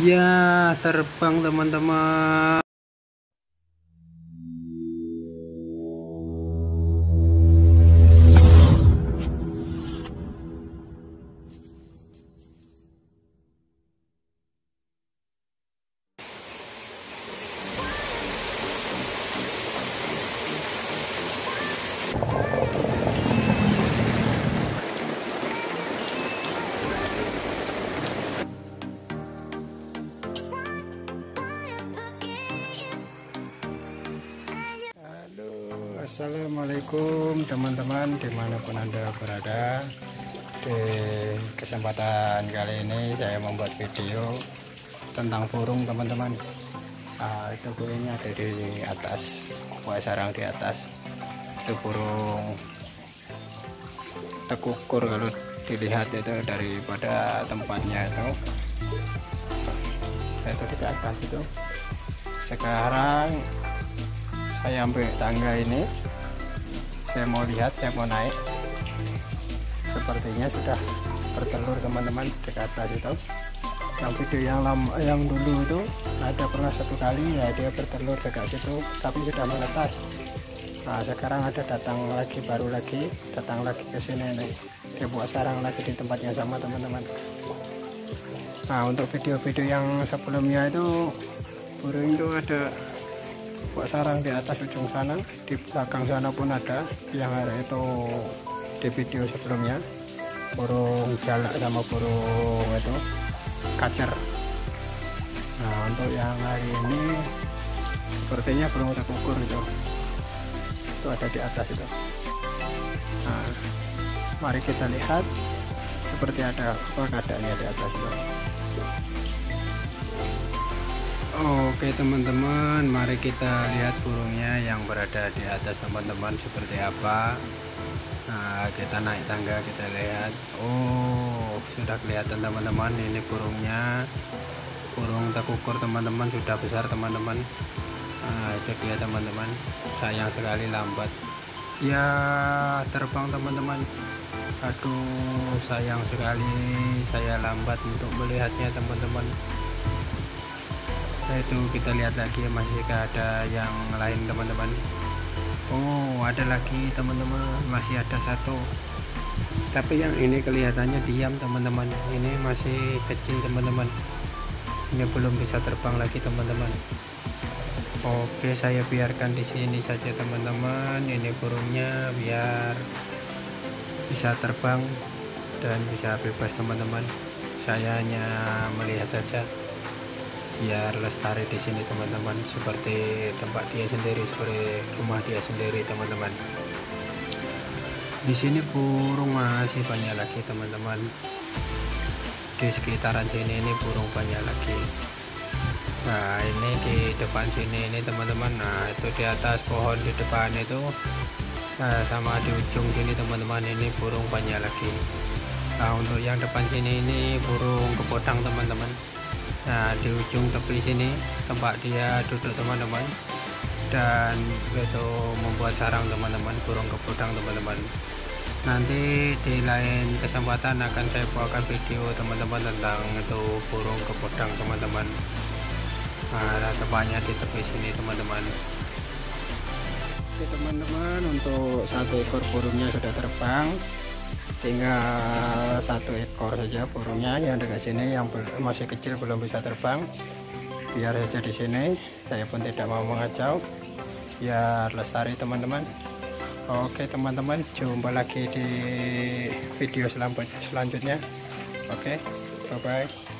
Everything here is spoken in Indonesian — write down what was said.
Ya, terbang teman-teman. Assalamualaikum teman-teman di mana pun anda berada. Di kesempatan kali ini saya membuat video tentang burung teman-teman. Nah, itu burungnya ada di atas buat sarang di atas. Itu burung tekukur kalau dilihat itu daripada tempatnya itu. Itu di atas itu. Sekarang saya ambil tangga ini. Saya mau lihat saya mau naik. Sepertinya sudah bertelur teman-teman di atas itu. Yang video yang lama yang dulu itu ada pernah satu kali ya dia bertelur dekat situ tapi sudah menetas nah sekarang ada datang lagi baru lagi datang lagi ke sini nih. Dia buat sarang lagi di tempat yang sama teman-teman. Nah untuk video-video yang sebelumnya itu burung itu ada buat sarang di atas ujung sana di belakang sana pun ada yang ada itu di video sebelumnya. Burung jalak sama burung itu kacer. Nah untuk yang hari ini sepertinya burung tekukur itu. Itu ada di atas itu. Nah mari kita lihat seperti ada apa keadaannya di atas itu Oke teman-teman mari kita lihat burungnya yang berada di atas teman-teman seperti apa. Nah kita naik tangga kita lihat. Oh sudah kelihatan teman-teman ini burungnya. Burung tekukur teman-teman sudah besar teman-teman. Nah itu dia teman-teman. Sayang sekali lambat. Ya terbang teman-teman. Aduh sayang sekali. Saya lambat untuk melihatnya teman-teman itu kita lihat lagi masih ada yang lain teman-teman. Oh ada lagi teman-teman. Masih ada satu. Tapi yang ini kelihatannya diam teman-teman. Ini masih kecil teman-teman. Ini belum bisa terbang lagi teman-teman. Oke saya biarkan di sini saja teman-teman. Ini burungnya biar bisa terbang dan bisa bebas teman-teman. Saya hanya melihat saja biar lestari di sini teman-teman. Seperti tempat dia sendiri seperti rumah dia sendiri teman-teman. Di sini burung masih banyak lagi teman-teman. Di sekitaran sini ini burung banyak lagi. Nah ini di depan sini ini teman-teman. Nah itu di atas pohon di depan itu. Nah sama di ujung sini teman-teman ini burung banyak lagi. Nah untuk yang depan sini ini burung kepodang teman-teman nah di ujung tepi sini tempat dia duduk teman-teman. Dan itu membuat sarang teman-teman burung kepudang teman-teman. Nanti di lain kesempatan akan saya bawakan video teman-teman tentang itu burung kepudang teman-teman. Nah tempatnya di tepi sini teman-teman. Oke teman-teman untuk satu ekor burungnya sudah terbang tinggal satu ekor saja burungnya yang dekat sini yang masih kecil belum bisa terbang. Biar saja di sini saya pun tidak mau mengacau. Biar lestari teman-teman. Oke teman-teman jumpa lagi di video selanjutnya. Oke bye bye